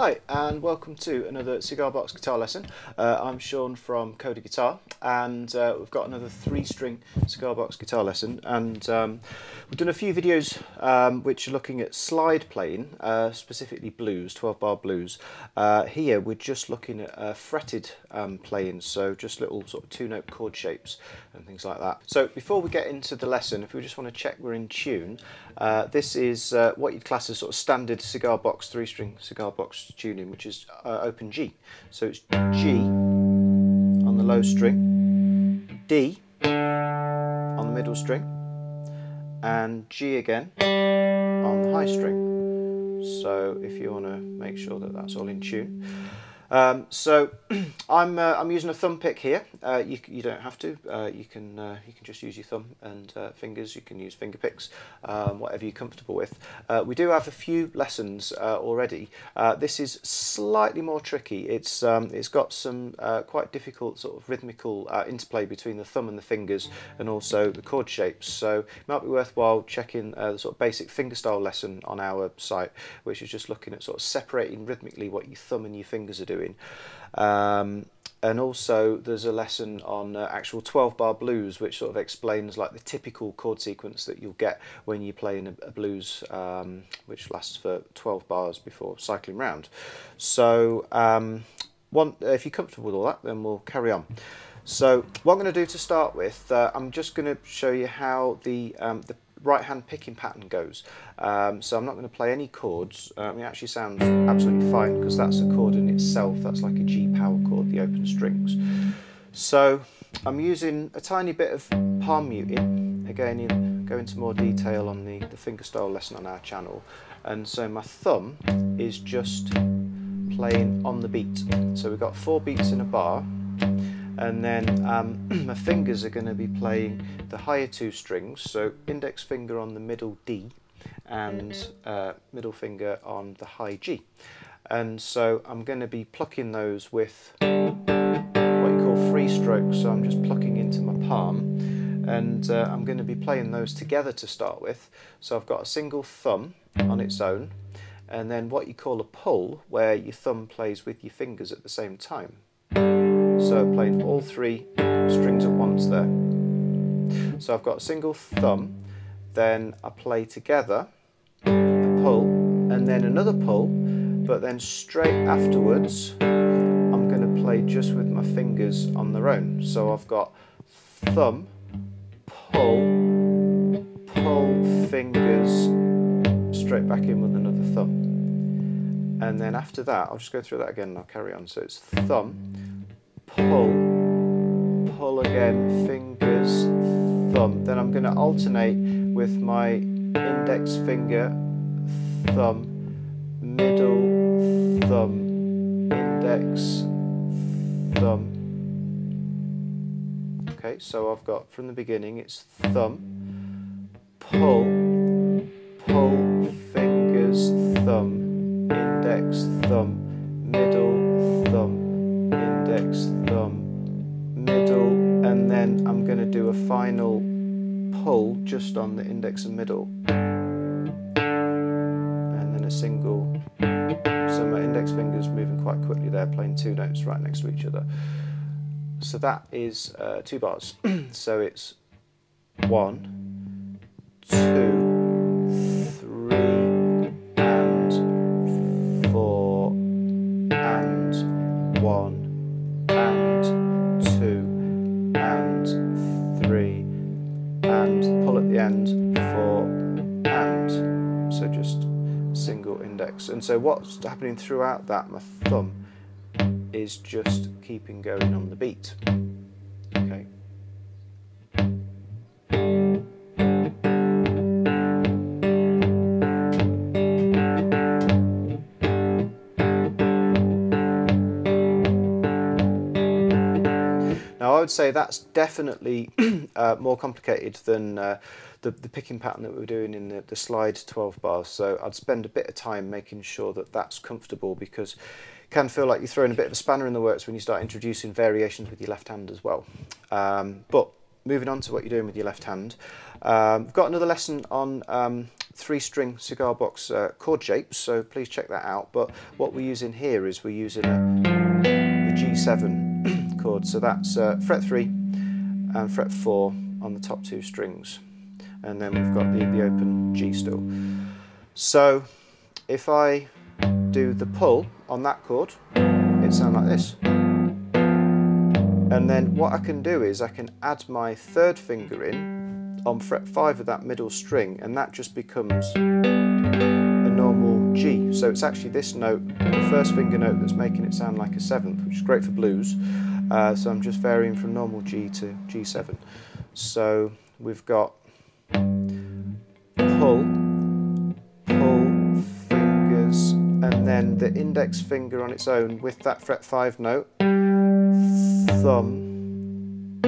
Hi and welcome to another Cigar Box guitar lesson. Uh, I'm Sean from Coda Guitar and uh, we've got another three string Cigar Box guitar lesson and um, we've done a few videos um, which are looking at slide playing, uh, specifically blues, 12 bar blues. Uh, here we're just looking at uh, fretted um, playing, so just little sort of two note chord shapes and things like that. So before we get into the lesson, if we just want to check we're in tune, uh, this is what you'd class as sort of standard Cigar Box three string Cigar Box tuning, which is uh, open G. So it's G on the low string, D on the middle string, and G again on the high string. So if you want to make sure that that's all in tune. Um, so I'm uh, I'm using a thumb pick here. Uh, you you don't have to. Uh, you can uh, you can just use your thumb and uh, fingers. You can use finger picks, um, whatever you're comfortable with. Uh, we do have a few lessons already. this is slightly more tricky. It's um, it's got some quite difficult sort of rhythmical interplay between the thumb and the fingers, and also the chord shapes. So it might be worthwhile checking the sort of basic fingerstyle lesson on our site, which is just looking at sort of separating rhythmically what your thumb and your fingers are doing doing. Um, and also there's a lesson on uh, actual 12 bar blues which sort of explains like the typical chord sequence that you'll get when you're playing a, a blues um, which lasts for 12 bars before cycling round so um, one, if you're comfortable with all that then we'll carry on so what I'm going to do to start with uh, I'm just going to show you how the, um, the right hand picking pattern goes. Um, so I'm not going to play any chords. Um, it actually sounds absolutely fine because that's a chord in itself. That's like a G power chord, the open strings. So I'm using a tiny bit of palm muting. Again, you go into more detail on the, the fingerstyle lesson on our channel. And so my thumb is just playing on the beat. So we've got four beats in a bar and then um, my fingers are going to be playing the higher two strings so index finger on the middle D and uh, middle finger on the high G. And so I'm going to be plucking those with what you call free strokes so I'm just plucking into my palm. And uh, I'm going to be playing those together to start with. So I've got a single thumb on its own and then what you call a pull where your thumb plays with your fingers at the same time so playing all three strings at once there. So I've got a single thumb, then I play together, a pull, and then another pull, but then straight afterwards, I'm going to play just with my fingers on their own. So I've got thumb, pull, pull, fingers, straight back in with another thumb. And then after that, I'll just go through that again and I'll carry on. So it's thumb, pull, pull again, fingers, thumb. Then I'm going to alternate with my index finger, thumb, middle, thumb, index, thumb. Okay, so I've got from the beginning it's thumb, pull, pull, fingers, thumb, index, thumb, middle, I'm going to do a final pull just on the index and middle. And then a single. So my index finger's moving quite quickly there, playing two notes right next to each other. So that is uh, two bars. so it's one, two, And so what's happening throughout that, my thumb, is just keeping going on the beat. Would say that's definitely uh, more complicated than uh, the, the picking pattern that we were doing in the, the slide 12 bars. So I'd spend a bit of time making sure that that's comfortable because it can feel like you're throwing a bit of a spanner in the works when you start introducing variations with your left hand as well. Um, but moving on to what you're doing with your left hand, um, we've got another lesson on um, three string cigar box uh, chord shapes, so please check that out. But what we're using here is we're using a, a G7 chord, so that's uh, fret 3 and fret 4 on the top two strings. And then we've got the, the open G still. So if I do the pull on that chord, it sounds like this. And then what I can do is I can add my third finger in on fret 5 of that middle string and that just becomes a normal G. So it's actually this note, the first finger note that's making it sound like a seventh, which is great for blues. Uh, so I'm just varying from normal G to G7. So we've got pull, pull, fingers, and then the index finger on its own with that fret 5 note. Thumb,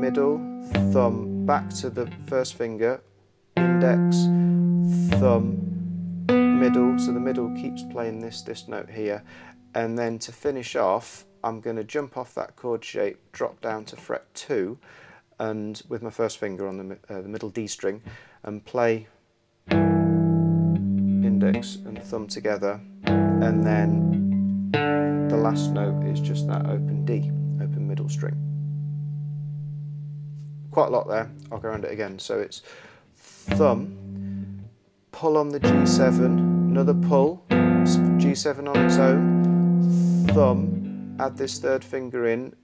middle, thumb, back to the first finger, index, thumb, middle, so the middle keeps playing this, this note here, and then to finish off, I'm going to jump off that chord shape, drop down to fret 2, and with my first finger on the, uh, the middle D string, and play index and thumb together, and then the last note is just that open D open middle string. Quite a lot there, I'll go around it again. So it's thumb, pull on the G7, another pull, G7 on its own, thumb, add this third finger in,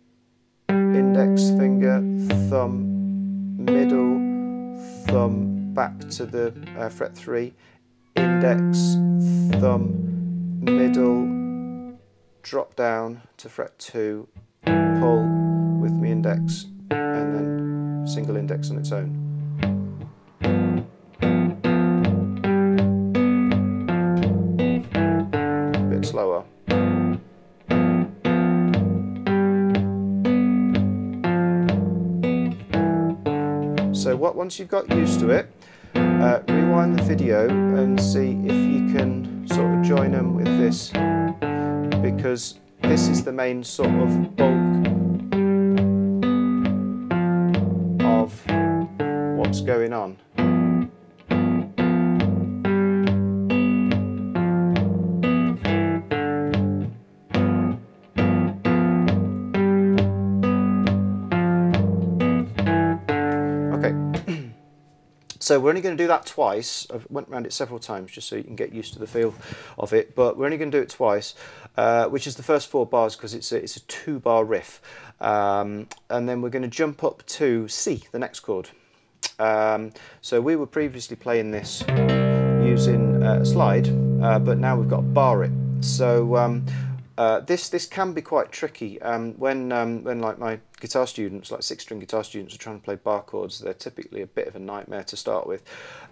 index finger, thumb, middle, thumb, back to the uh, fret 3, index, thumb, middle, drop down to fret 2, pull with my index and then single index on its own. So what once you've got used to it, uh, rewind the video and see if you can sort of join them with this because this is the main sort of bulk of what's going on. So we're only going to do that twice. I've went around it several times just so you can get used to the feel of it. But we're only going to do it twice, uh, which is the first four bars because it's a, it's a two bar riff. Um, and then we're going to jump up to C, the next chord. Um, so we were previously playing this using a slide, uh, but now we've got bar it. So um, uh, this this can be quite tricky um, when um, when like my guitar students, like six string guitar students, are trying to play bar chords. They're typically a bit of a nightmare to start with.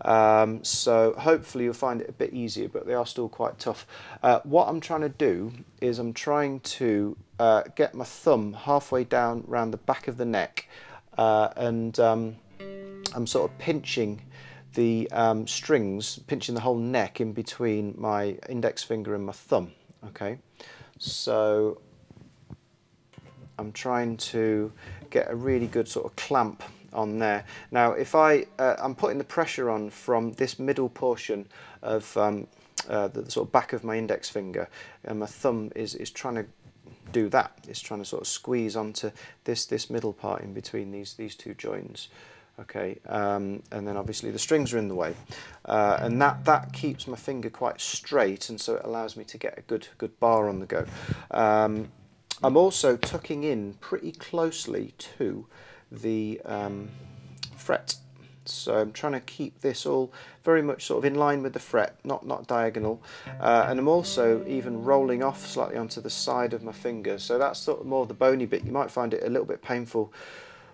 Um, so hopefully you'll find it a bit easier, but they are still quite tough. Uh, what I'm trying to do is I'm trying to uh, get my thumb halfway down around the back of the neck, uh, and um, I'm sort of pinching the um, strings, pinching the whole neck in between my index finger and my thumb. Okay. So I'm trying to get a really good sort of clamp on there. Now if I, uh, I'm putting the pressure on from this middle portion of um, uh, the, the, sort of back of my index finger and my thumb is, is trying to do that. It's trying to sort of squeeze onto this, this middle part in between these, these two joints okay um, and then obviously the strings are in the way uh, and that that keeps my finger quite straight and so it allows me to get a good good bar on the go um, I'm also tucking in pretty closely to the um, fret so I'm trying to keep this all very much sort of in line with the fret, not, not diagonal. Uh, and I'm also even rolling off slightly onto the side of my finger. So that's sort of more the bony bit. You might find it a little bit painful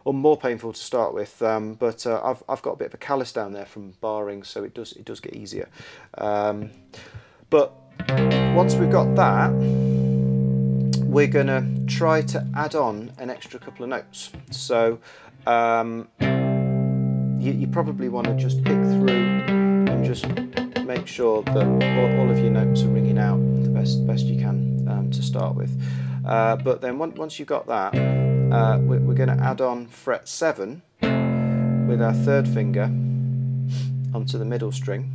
or more painful to start with. Um, but uh, I've, I've got a bit of a callus down there from barring, so it does it does get easier. Um, but once we've got that, we're to try to add on an extra couple of notes. So um, you, you, probably want to just pick through and just make sure that all, all, of your notes are ringing out the best best you can um, to start with. Uh, but then once you've got that, uh, we're, going to add on fret 7 with our third finger onto the middle string.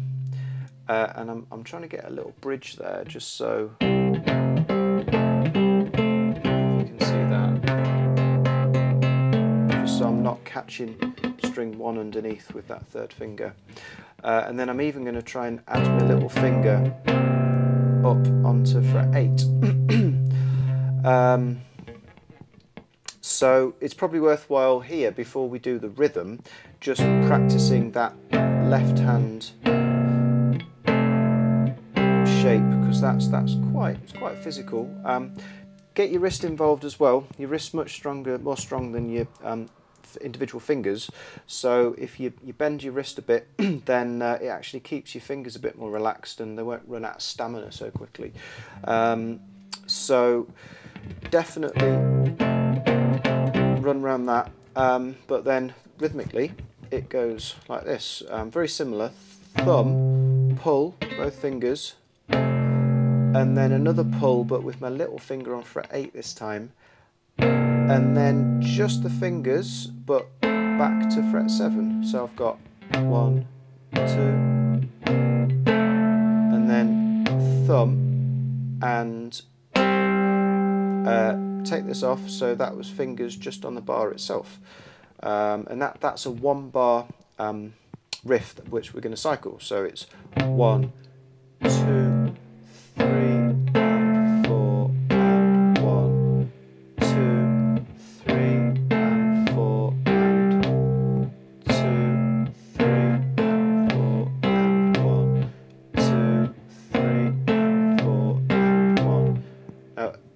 Uh, and I'm, I'm trying to get a little bridge there just so you can see that. Just so I'm not catching string one underneath with that third finger. Uh, and then I'm even going to try and add my little finger up onto fret 8. um, so it's probably worthwhile here, before we do the rhythm, just practicing that left hand shape because that's that's quite it's quite physical. Um, get your wrist involved as well. Your wrist's much stronger, more strong than your um, individual fingers. So if you, you bend your wrist a bit, then uh, it actually keeps your fingers a bit more relaxed and they won't run out of stamina so quickly. Um, so definitely run around that. Um, but then rhythmically, it goes like this. Um, very similar. Thumb, pull, both fingers, and then another pull, but with my little finger on fret 8 this time, and then just the fingers, but back to fret 7. So I've got one, two, and then thumb, and uh, take this off. So that was fingers just on the bar itself. Um, and that, that's a one bar um, riff which we're going to cycle. So it's one, two,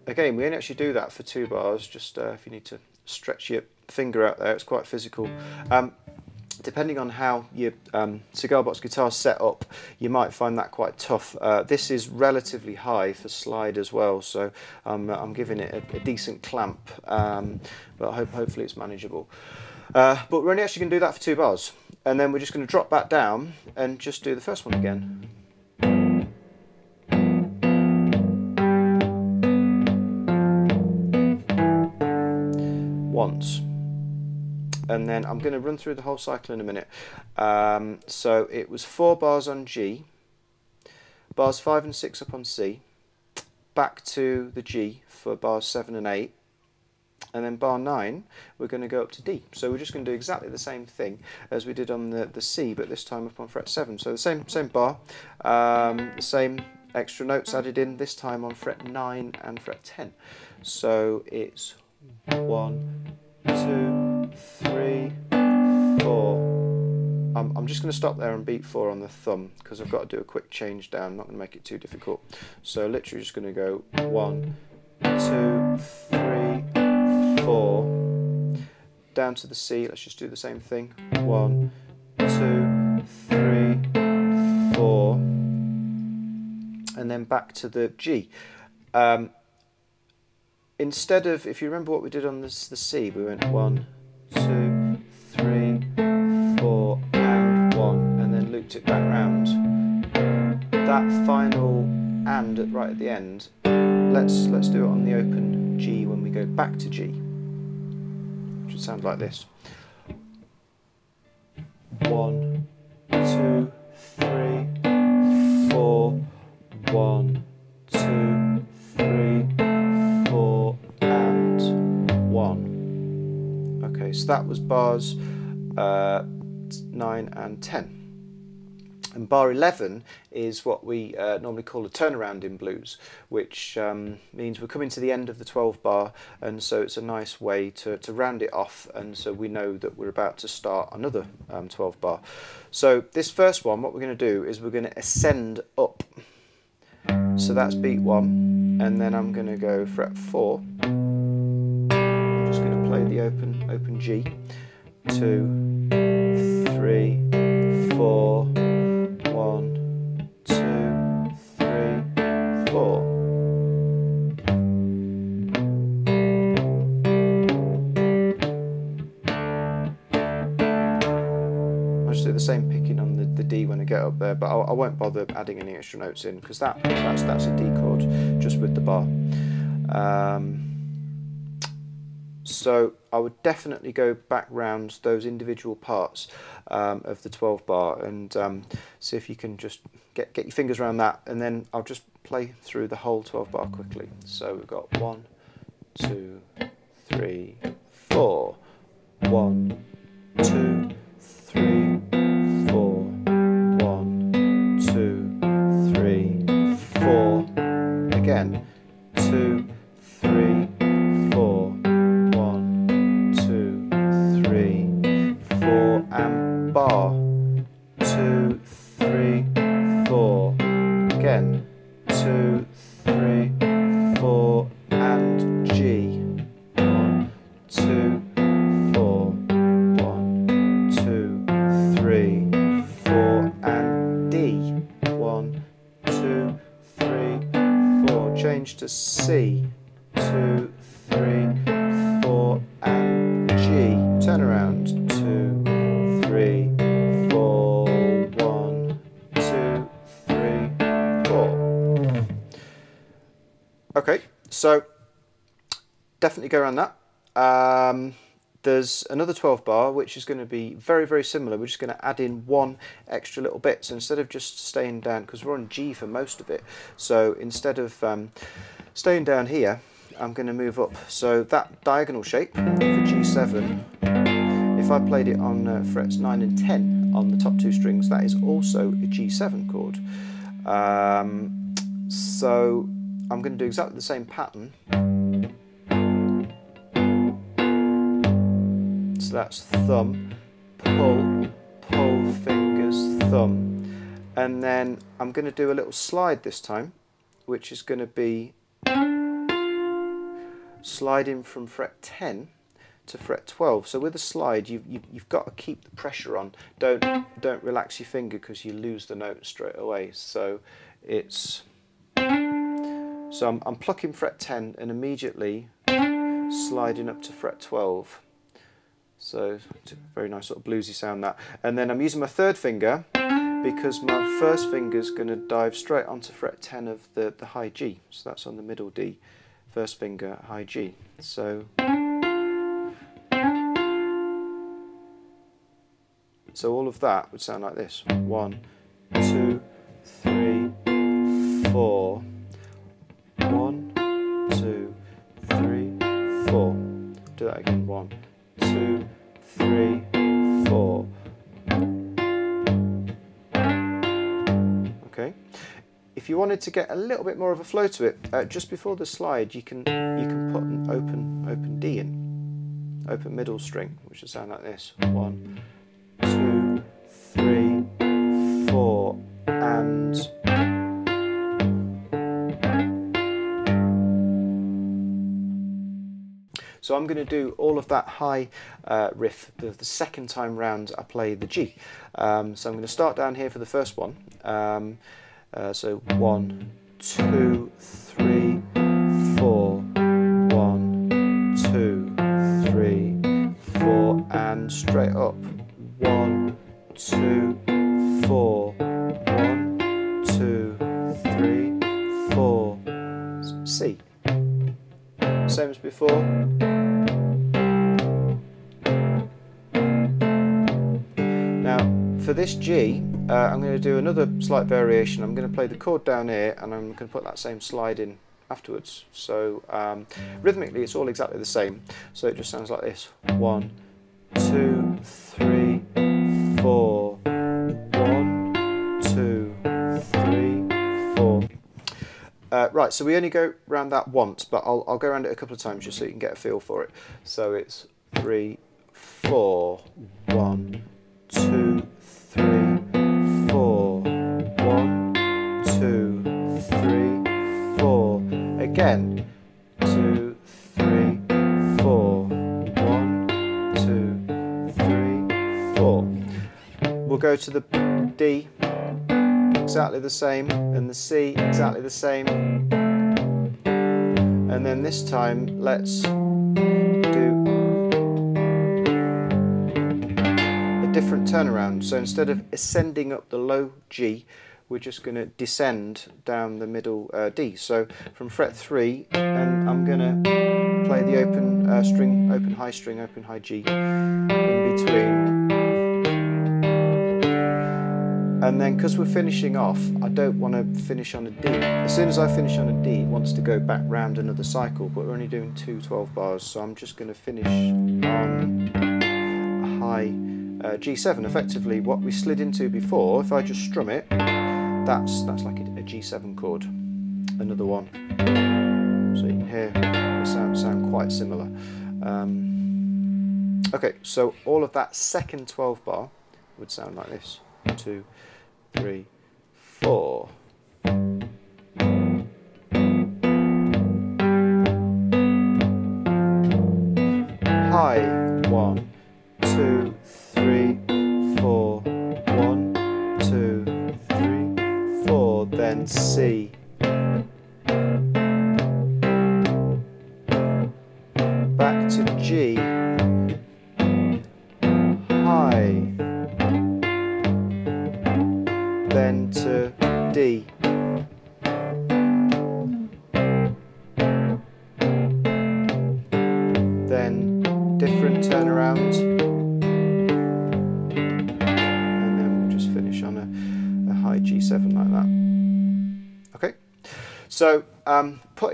again, we only actually do that for two bars, just uh, if you need to stretch your finger out there, it's quite physical. Um, depending on how your um, cigar box guitar is set up, you might find that quite tough. Uh, this is relatively high for slide as well, so um, I'm giving it a, a decent clamp, um, but hope hopefully it's manageable. Uh, but we're only actually going to do that for two bars, and then we're just going to drop back down and just do the first one again. And then I'm going to run through the whole cycle in a minute. Um, so it was four bars on G, bars five and six up on C, back to the G for bars seven and eight, and then bar nine we're going to go up to D. So we're just going to do exactly the same thing as we did on the, the C, but this time up on fret seven. So the same same bar, um, the same extra notes added in, this time on fret nine and fret ten. So it's one, two, three, four. I'm, I'm just going to stop there and beat four on the thumb because I've got to do a quick change down. I'm not going to make it too difficult. So literally just going to go one, two, three, four. Down to the C, let's just do the same thing. One, two, three, four. And then back to the G. Um, instead of, if you remember what we did on this, the C, we went one, two, three, four, and one, and then looped it back round. That final and right at the end, let's let's do it on the open G when we go back to G. Which would sound like this. One, that was bars uh, 9 and 10. And bar 11 is what we uh, normally call a turnaround in blues, which um, means we're coming to the end of the 12 bar, and so it's a nice way to, to round it off, and so we know that we're about to start another um, 12 bar. So this first one, what we're going to do is we're going to ascend up. So that's beat 1, and then I'm going to go fret 4 play the open open G, two, three, four one, two, three, four. I'll just do the same picking on the, the D when I get up there, but I, I won't bother adding any extra notes in because that that's that's a D chord just with the bar. Um, So I would definitely go back round those individual parts um, of the 12 bar and um, see if you can just get, get your fingers around that and then I'll just play through the whole 12 bar quickly. So we've got one, two, three, four, one, two, Change to C, two, three, four, and G. Turn around, two, three, four, one, two, three, four. Okay, so definitely go around that. Um, there's another 12 bar which is going to be very very similar. We're just going to add in one extra little bit. So instead of just staying down because we're on G for most of it so instead of um, staying down here I'm going to move up. So that diagonal shape for G7 if I played it on uh, frets 9 and 10 on the top two strings that is also a G7 chord. Um, so I'm going to do exactly the same pattern that's thumb, pull, pull, fingers, thumb. And then I'm going to do a little slide this time, which is going to be sliding from fret 10 to fret 12. So with a slide, you've, you've, you've got to keep the pressure on. Don't, don't relax your finger because you lose the note straight away. So it's... So I'm, I'm plucking fret 10 and immediately sliding up to fret 12. So it's a very nice sort of bluesy sound that. And then I'm using my third finger because my first finger is going to dive straight onto fret 10 of the, the high G. So that's on the middle D. First finger, high G. So, so all of that would sound like this. One, two, wanted to get a little bit more of a flow to it, uh, just before the slide, you can you can put an open open D in, open middle string, which will sound like this: one, two, three, four, and So I'm going to do all of that high uh, riff the, the, second time round I play the G. Um, so I'm going to start down here for the first one. Um, uh, so one, two, three, four, one, two, three, four, and straight up. One, two, four, one, two, three, four, C. Same as before. Now for this G, uh, I'm going to do another slight variation. I'm going to play the chord down here and I'm going to put that same slide in afterwards. So um, rhythmically it's all exactly the same. So it just sounds like this. One, two, three, four. One, two, three, four. Uh, right, so we only go around that once, but I'll, I'll go around it a couple of times just so you can get a feel for it. So it's three, four, one, two, Again. Two, three, four. One, two, three, four. We'll go to the D, exactly the same, and the C, exactly the same. And then this time, let's do a different turnaround. So instead of ascending up the low G, we're just going to descend down the middle uh, D. So from fret 3, and I'm going to play the open uh, string, open high string, open high G in between. And then because we're finishing off, I don't want to finish on a D. As soon as I finish on a D, it wants to go back round another cycle, but we're only doing two 12 bars, so I'm just going to finish on a high uh, G7. Effectively, what we slid into before, if I just strum it, that's that's like a, a G7 chord. Another one. So you can hear the sound sound quite similar. Um, okay, so all of that second 12 bar would sound like this. Two, three, four.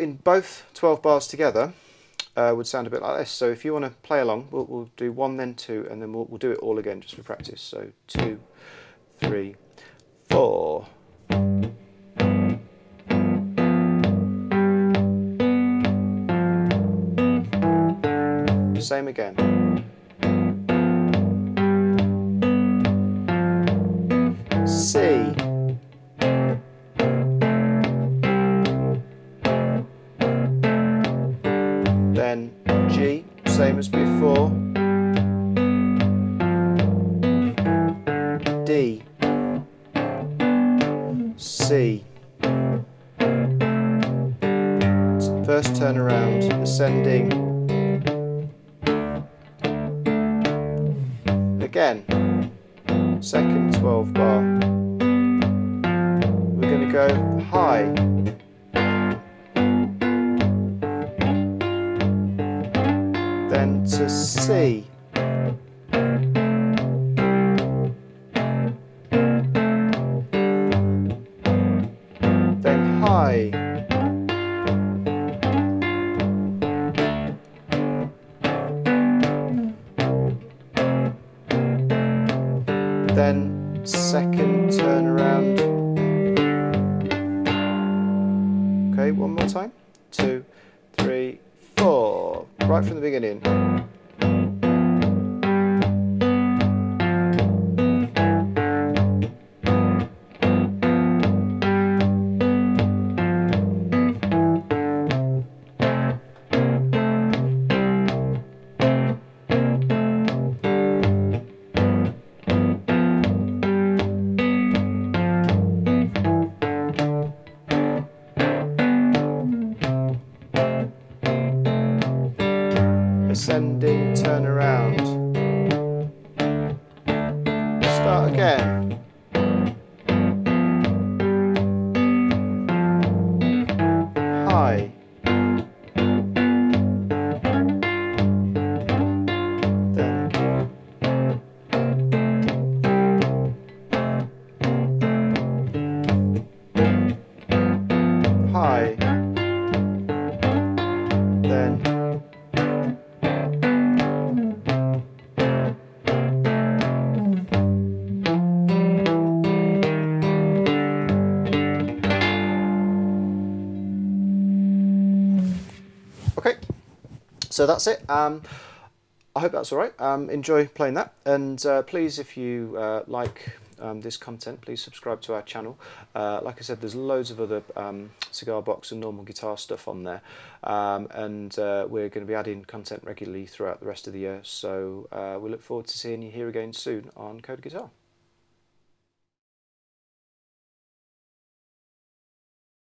Putting both 12 bars together uh, would sound a bit like this. So if you want to play along, we'll, we'll do one, then two, and then we'll, we'll do it all again just for practice. So two, three, four. Same again. C. Again, second 12 bar. We're going to go high. Then to C. so that's it. Um, I hope that's all right. Um, enjoy playing that, and uh, please, if you uh, like um, this content, please subscribe to our channel. Uh, like I said, there's loads of other um, cigar box and normal guitar stuff on there, um, and uh, we're going to be adding content regularly throughout the rest of the year. So uh, we look forward to seeing you here again soon on Coda Guitar.